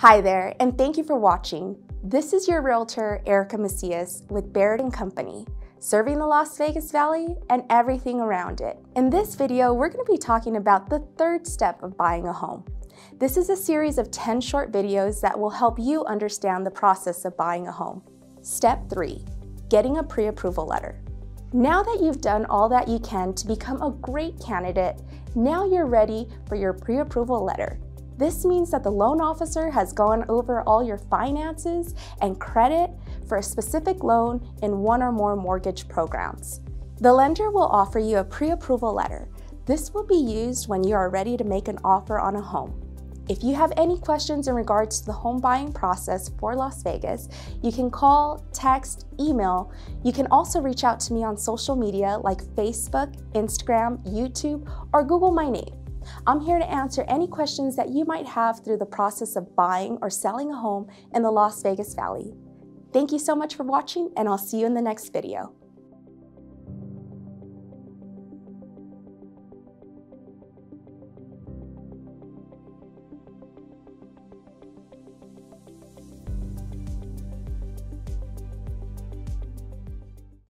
Hi there, and thank you for watching. This is your realtor, Erica Macias with Barrett & Company, serving the Las Vegas Valley and everything around it. In this video, we're going to be talking about the third step of buying a home. This is a series of 10 short videos that will help you understand the process of buying a home. Step 3. Getting a pre-approval letter. Now that you've done all that you can to become a great candidate, now you're ready for your pre-approval letter. This means that the loan officer has gone over all your finances and credit for a specific loan in one or more mortgage programs. The lender will offer you a pre-approval letter. This will be used when you are ready to make an offer on a home. If you have any questions in regards to the home buying process for Las Vegas, you can call, text, email. You can also reach out to me on social media like Facebook, Instagram, YouTube, or Google my name. I'm here to answer any questions that you might have through the process of buying or selling a home in the Las Vegas Valley. Thank you so much for watching, and I'll see you in the next video.